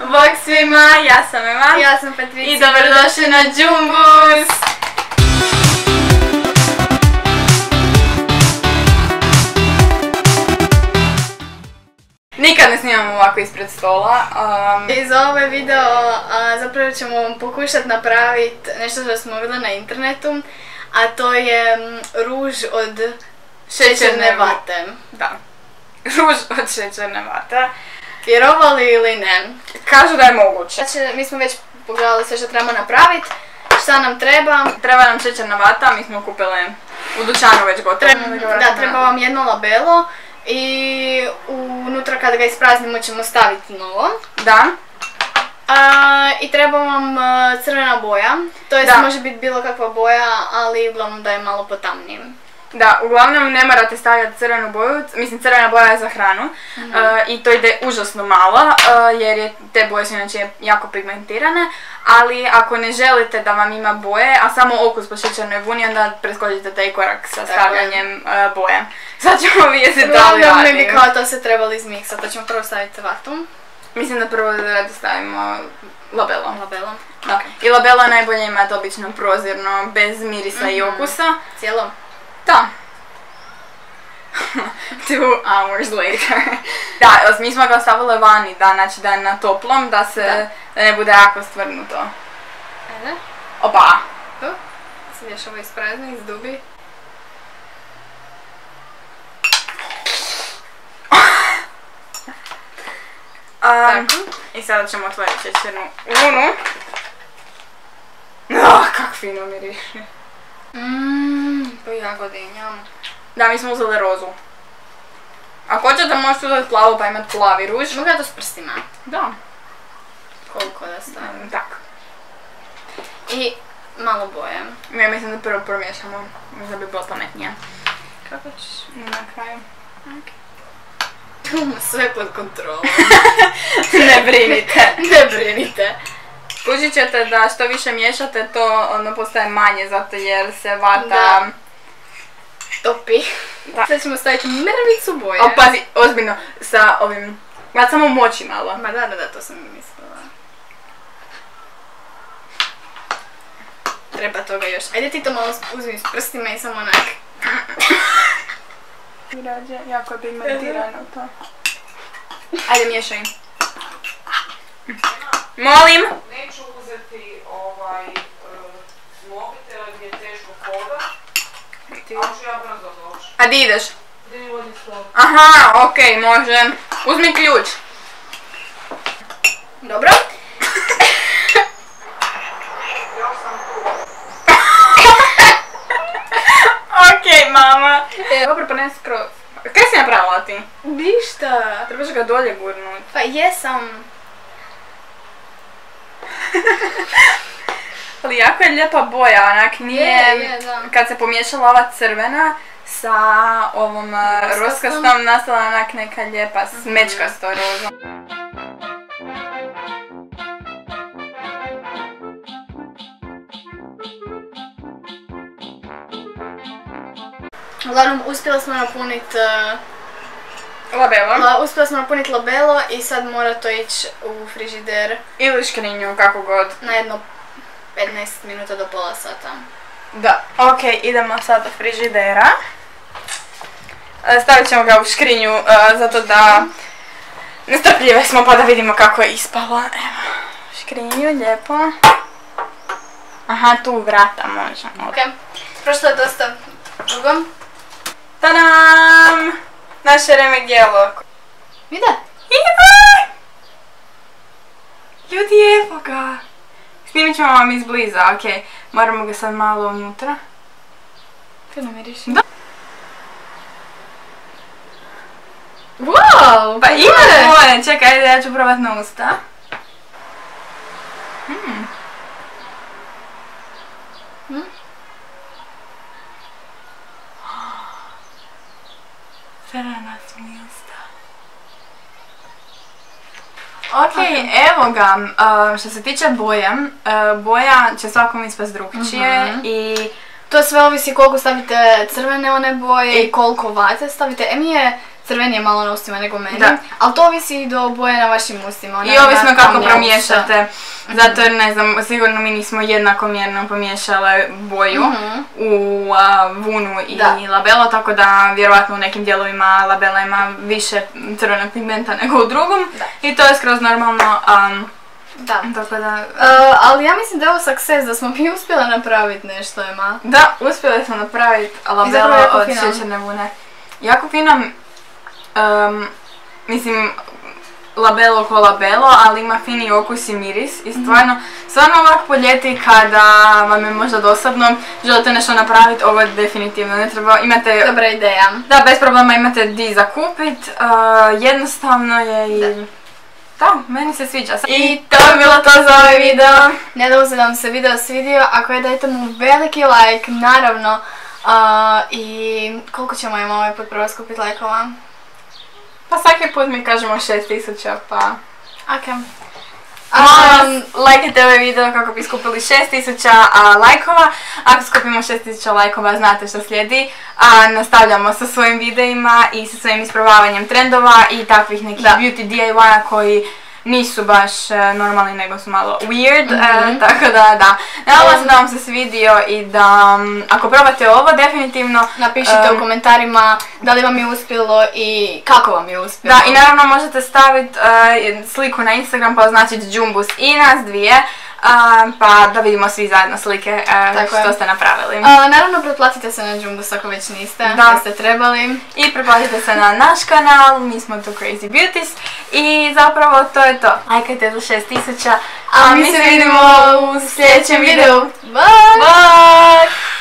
Bog svima, ja sam Ema. Ja sam Patricija. I dobrodošli na Džumbus! Nikad ne snimam ovako ispred stola. um, I za ovaj video a, zapravo ćemo vam pokušati napraviti nešto što smo vidjeli na internetu, a to je ruž od šećerne vate. Da. Ruž od šećerne vate. Vjerovali ili ne? Kažu da je moguće. Znači, mi smo već pogledali sve što trebamo napraviti, šta nam treba. Treba nam šećerna vata, mi smo kupili u dućanu već gotovo. Da, treba vam jedno labelo i unutra kada ga ispraznimo ćemo staviti novo. Da. A, I treba vam a, crvena boja, to jest Da. može biti bilo kakva boja, ali uglavnom da je malo potamnije. Da, uglavnom ne morate stavljati crvenu boju, mislim crvena boja je za hranu Mhm. e, i to ide užasno malo e, jer je, te boje su inače jako pigmentirane, ali ako ne želite da vam ima boje, a samo okus po šećernoj vuni, onda preskočite taj korak sa stavljanjem e, boje. Sad ćemo vidjeti da li Uglavnom ne bi kao to se trebali izmiksati, pa ćemo prvo staviti vatu, Mislim da prvo da stavimo labelo. labelo, Da. I labelo najbolje imate obično prozirno, bez mirisa i Mhm. okusa. cijelo. Da. Two hours later. da, mi smo ga stavili vani, da, znači da je na toplom, da se Da. da ne bude jako stvrnuto. Ajde, Opa! tu, sad još ovo isprazni, izdubi. Um, Tako. I sada ćemo otvoriti šećernu unu. Ah, kak fino miriši. Mmm, po jagodinjama. Da, mi smo uzeli rozu. Ako hoćete možete uzeti plavu pa imati plavi ruž. Mogu ja to s prstima? Da, Koliko da stavim? mm, tak. I malo boje. Ja mislim da prvo promiješamo, možda bi bilo pametnije. Kako ćeš? Na kraju. Imamo sve pod kontrolom. ne brinite. ne brinite. Kužit ćete da što više miješate to ono postaje manje zato jer se vata... Da. Topi. Da. Sad ćemo staviti mrvicu boje. O, pazi, ozbiljno, sa ovim... Ja samo moći malo. Ma da, da, da, to sam mislila. Treba toga još. Ajde ti to malo uzmi s prstima i samo onak. Rađe, jako je pigmentirano to. Ajde, miješaj. Molim! Neću uzeti ovaj uh, mobitel jer mi je teško hoda, ali ću ja brzo di ideš? Aha, okej, može. Uzmi ključ. Dobro. Okej, mama. E, Dobro, pa ne skroz. Kaj si napravila ti? Ništa. Trebaš ga dolje gurnut. Pa jesam. Ali jako je lijepa boja, onak nije... Je, je, da. Kad se pomiješala ova crvena sa ovom uh, Roskastom. roskastom nastala onak neka lijepa smečkasto roza. Uglavnom, uspjela smo napunit uh, Labelo. la- uspjela smo napunit labelo i sad mora to ići u frižider Ili škrinju, kako god. na jedno 15 minuta do pola sata. Da. Ok, idemo sad do frižidera. E, Stavit ćemo ga u škrinju e, zato da nestrpljive smo pa da vidimo kako je ispala. Evo, škrinju, lijepo. Aha, tu vrata može. Ok, prošlo je dosta dugo. Tadam! Naše remek dijelo. Vide? Ide! Ljudi, evo ga! Snimit ćemo vam izbliza, ok. Moramo ga sad malo unutra. Fino miriši. Da. Wow! Pa ima moje, čekaj, ajde, ja ću probat na usta. Mm. Mm. Su mi usta. Ok, evo ga, uh, što se tiče boje, uh, boja će svakom ispast drugčije Mhm. i To sve ovisi koliko stavite crvene one boje i koliko vate stavite. Em je crvenije malo na ustima nego meni. Da. Ali to ovisi i do boje na vašim ustima. ona I ovisno kako promiješate. Zato jer ne znam, sigurno mi nismo jednakomjerno pomiješale boju Mhm. u a, vunu i Da. labelo, tako da vjerojatno u nekim dijelovima labela ima više crvenog pigmenta nego u drugom. Da. I to je skroz normalno. Da. tako da, Uh, ali ja mislim da je ovo success, da smo mi uspjela napraviti nešto, Ema. da, uspjeli smo napraviti labelo od šećerne vune. Jako fino, mislim, labelo ko labelo, ali ima fini okus i miris i stvarno, stvarno ovako po ljeti kada vam je možda dosadno, želite nešto napraviti, ovo je definitivno ne treba, imate, Dobra ideja. da bez problema imate di za kupit, uh, jednostavno je i, da, meni se sviđa. I to je bilo to za ovaj video. Nadamo se da vam se video svidio, ako je dajte mu veliki like, naravno. Uh, I koliko ćemo ima ovaj put prvo skupiti lajkova? Pa svaki put mi kažemo 6000 pa... Ok. Molim Um, vas, lajkajte ovaj video kako bi skupili 6000 a, lajkova. Ako skupimo 6000 lajkova, znate što slijedi. A, nastavljamo sa svojim videima i sa svojim isprobavanjem trendova i takvih nekih Da. beauty DIY-a koji nisu baš e, normalni nego su malo weird, e, Mhm. tako da da. Nadam se da vam se svidio i da ako probate ovo definitivno napišite Um, u komentarima da li vam je uspjelo i kako vam je uspjelo. Da, i naravno možete staviti sliku na Instagram pa označiti Jumbus i nas dvije, uh, pa da vidimo svi zajedno slike uh, Tako je. što ste napravili. A, naravno, pretplatite se na Jumbus ako već niste, Da. ste trebali. I preplatite se na naš kanal, mi smo tu Crazy Beauties i zapravo to je to. Lajkajte do 6000, A mi se vidimo u sljedećem videu. Bye! Bye!